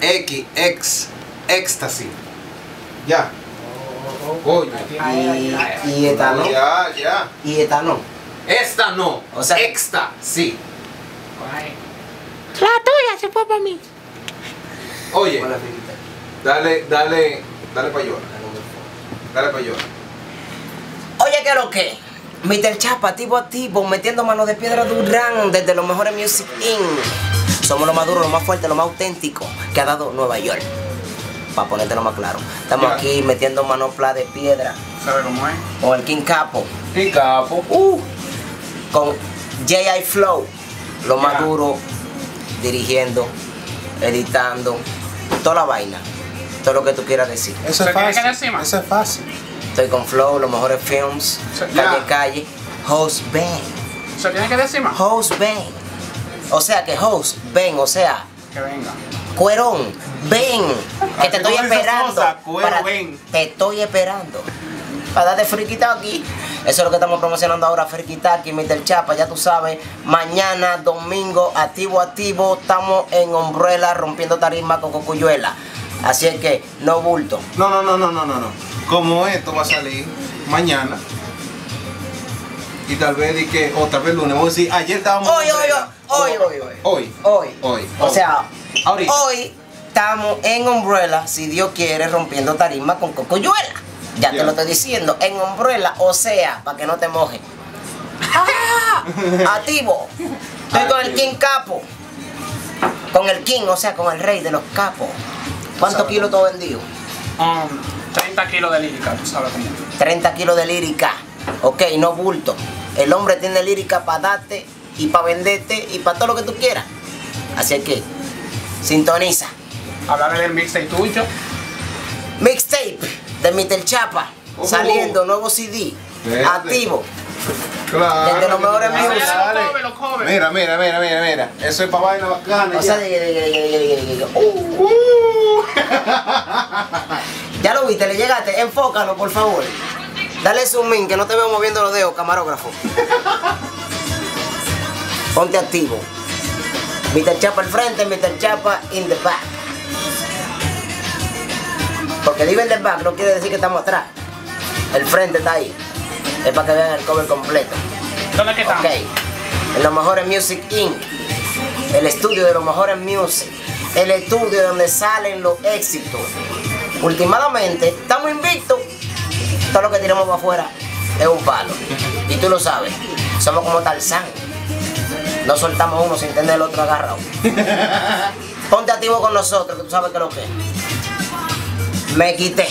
X, X, éxtasis. Ya. Oye. Y, y etanol. Ya, ya. Y etanol. Esta no. O sea- Exta, sí. La tuya se fue para mí. Oye, dale, dale, dale para allá. Dale para allá. Oye, ¿qué es lo que? Mr. Chapa, tipo a tipo, metiendo manos de piedra Durán desde los mejores Music Inc. Somos lo más duro, lo más fuerte, lo más auténtico que ha dado Nueva York. Para ponértelo más claro. Estamos aquí metiendo manopla de piedra ¿Sabe cómo es? con el King Capo. Y capo. Uh, con J.I. Flow, lo más duro, dirigiendo, editando, toda la vaina. Todo lo que tú quieras decir. Eso ¿Se es tiene que fácil. decir más? Eso es fácil. Estoy con Flow, los mejores films, Ya. calle calle, host bang. ¿Se tiene que decir más? Host ven. O sea que host, ven, o sea, Que venga. cuerón, ven. Que te estoy esperando. Cuero, para- ven. Te estoy esperando. Para darte friquita aquí. Eso es lo que estamos promocionando ahora, friquita aquí, Mr. Chapa, ya tú sabes. Mañana, domingo, activo, activo. Estamos en Umbrella rompiendo tarima con Cocuyuela. Así es que, no bulto. No, no, no, no, no, no, no. Como esto va a salir mañana. Y tal vez di que, o tal vez lunes, vamos a decir, ayer estábamos. Hoy, en hoy, hoy, hoy, hoy, Hoy. Hoy. Hoy. O sea, Ahorita. hoy estamos en Umbrella, si Dios quiere, rompiendo tarima con Cocuyuela. Ya te lo estoy diciendo, en Umbrella, o sea, para que no te mojes. ¡Ah! Activo. Estoy con el King Capo. Con el King, o sea, con el rey de los capos. ¿Cuántos kilos tú has vendido? Um, 30 kilos de lírica, tú sabes cómo. 30 kilos de lírica. Ok, no bulto. El hombre tiene lírica para darte y para venderte y para todo lo que tú quieras. Así que, sintoniza. Hablaré del mixtape tuyo. Mixtape de Mr. Chapa. Oh. Saliendo, nuevo CD. Verde. Activo. Claro. Desde los mejores covers. Mira, mira, mira, mira, mira. Eso es para vaina bacana. O sea. Uh, Uh. ya lo viste, le llegaste. Enfócalo, por favor. Dale zoom in, que no te veo moviendo los dedos, camarógrafo. Ponte activo. Mr. Chapa al frente, Mr. Chapa in the back. Porque digo in the back no quiere decir que estamos atrás. El frente está ahí. Es para que vean el cover completo. ¿Dónde que estamos? Ok. En los mejores Music Inc. El estudio de los mejores music. El estudio donde salen los éxitos. Últimamente, estamos invictos. Todo lo que tiramos para afuera es un palo. Y tú lo sabes. Somos como Tarzán. No soltamos uno sin tener el otro agarrado. Ponte activo con nosotros, que tú sabes que lo que es. Me quité.